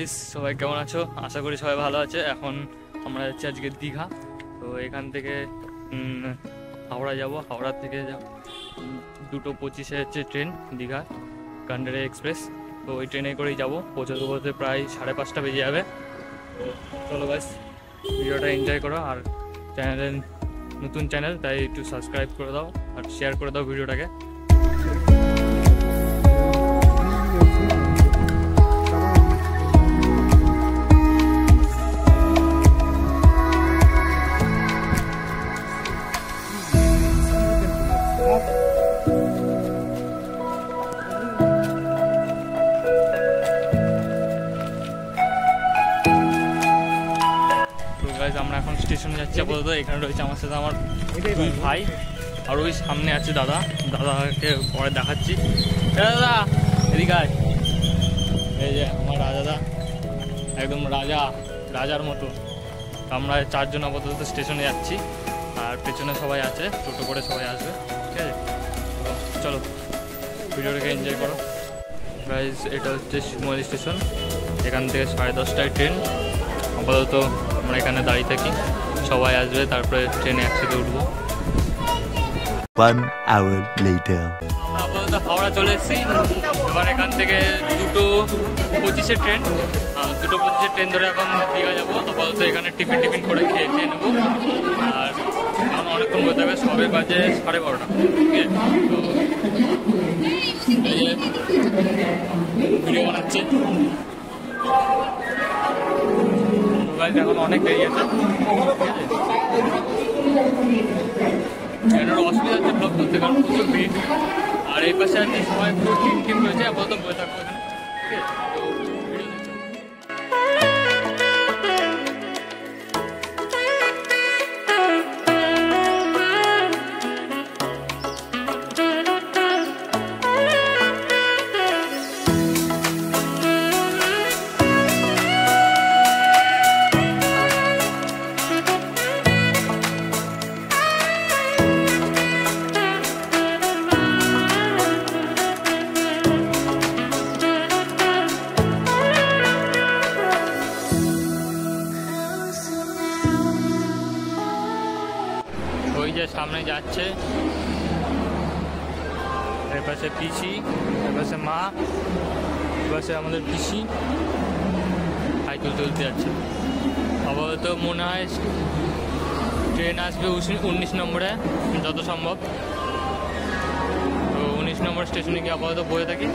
Guys সবাই কেমন আছো? আশা করি সবাই ভালো আছে। এখন আমরা যাচ্ছি আজকে দীঘা। তো এখান থেকে হাওড়া যাব। হাওড়া থেকে দুটো পঁচিশে হচ্ছে ট্রেন দীঘা কান্ডারে এক্সপ্রেস। তো ওই ট্রেনে করেই যাব। পৌঁছতে পৌঁছতে প্রায় সাড়ে পাঁচটা বেজে যাবে। তো চলো গাইস ভিডিওটা এনজয় করো। আর চ্যানেলের নতুন চ্যানেল তাই একটু সাবস্ক্রাইব করে দাও। আর শেয়ার করে দাও ভিডিওটাকে। স্টেশনে যাচ্ছি আপাতত এখানে রয়েছে আমার সাথে আমার দুই ভাই। আর ওই সামনে আছে দাদা। দাদাকে পরে দেখাচ্ছি। দাদা এদিকে আয়। এই যে আমার রাজাদা একদম রাজা রাজার মতো। আমরা চারজন আপাতত স্টেশনে যাচ্ছি আর পেছনে সবাই আছে টোটো করে সবাই আসবে ঠিক আছে? চলো ভিডিওটাকে এনজয় করো। গাইজ এটা হচ্ছে শিমলি স্টেশন। এখান থেকে সাড়ে দশটায় ট্রেন। আপাতত আমরা এখানে দাঁড়িয়ে থাকি। সবাই আসবে তারপরে ট্রেনে একসাথে উঠবো। আপাতত হাওড়া চলে এসেছি। এবার এখান থেকে দুটো পঁচিশের ট্রেন। দুটো পঁচিশের ট্রেন ধরে এখন দীঘা যাব। আপাতত এখানে টিফিন টিফিন করে খেয়ে খেয়ে নেব। আর এখন অনেকক্ষণ বলতে হবে সবে বাজে সাড়ে বারোটা। ঠিক আছে? তো ভিডিও বানাচ্ছি। তো এখন অনেক দেরি আছে। ঠিক আছে অসুবিধা হচ্ছে ব্লক করতে কারণ প্রচুর ভিড়। আর এই পাশে আছে সবাই পুরো টিম টিম রয়েছে, আপাতত বসে থাকব ঠিক আছে, তো যাচ্ছে। এর পাশে পিসি, এর পাশে মা, এর পাশে আমাদের পিসি। হাই তুলতে তুলতে যাচ্ছে। আপাতত মনে হয় ট্রেন আসবে উনিশ- নম্বরে, যত সম্ভব। তো উনিশ নম্বর স্টেশনে গিয়ে আপাতত বসে থাকি।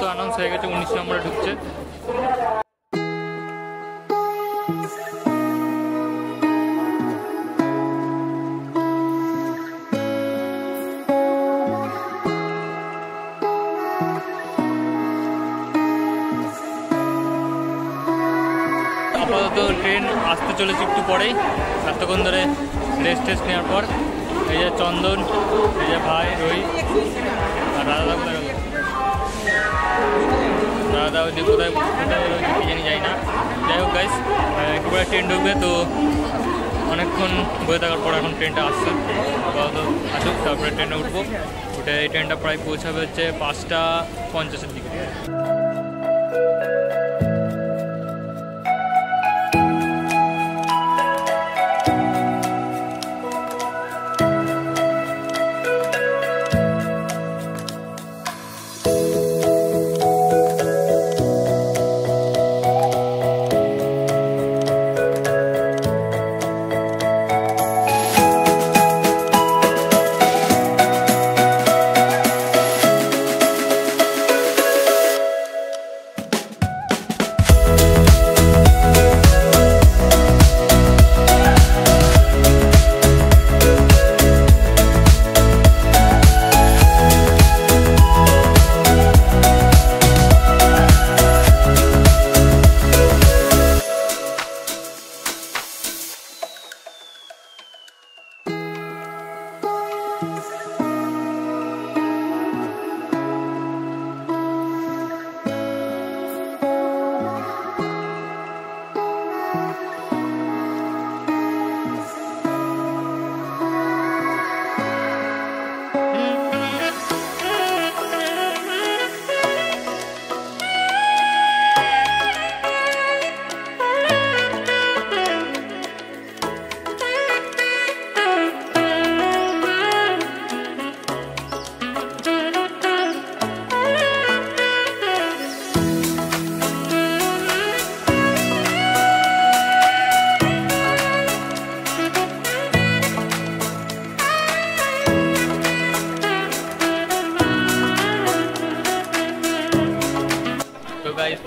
তো অ্যানাউন্স হয়ে গেছে, উনিশ নম্বরে ঢুকছে। আপাতত ট্রেন আসতে চলেছে একটু পরেই। এতক্ষণ ধরে রেস্ট টেস্ট নেওয়ার পর। এই যে চন্দন, এই যে ভাই রোহিত। রাধা ওই যে কোথায় কোথায় হলো কি জানি যাই না। যাই হোক গাইস একটু পরে ট্রেন ঢুকবে তো অনেকক্ষণ বয়ে থাকার পর এখন ট্রেনটা আসছে। আসুক, তারপরে ট্রেনে উঠবো। উঠে এই ট্রেনটা প্রায় পৌঁছাবে হচ্ছে পাঁচটা পঞ্চাশের দিকে।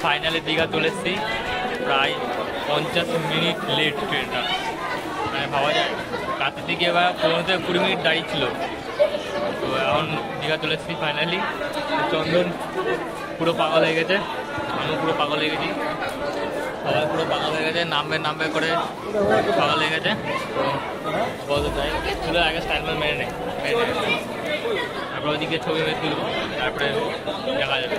ফাইনালি দীঘা চলে এসেছি প্রায় পঞ্চাশ মিনিট লেট ট্রেনটা মানে ভাবা যায় রাতের দিকে এবার পনেরো থেকে কুড়ি মিনিট দাঁড়িয়ে ছিল। তো এখন দীঘা চলে এসেছি ফাইনালি চন্দন পুরো পাগল হয়ে গেছে আমিও পুরো পাগল হয়ে গেছি। সবাই পুরো পাগল হয়ে গেছে, নামবে নামবে করে পাগল হয়ে গেছে। বলতে চাই, তুলে আগে স্টাইল মেরে নেই মেরে নেই তারপর ওদিকে ছবি মেরে তুলবো, তারপরে দেখা যাবে।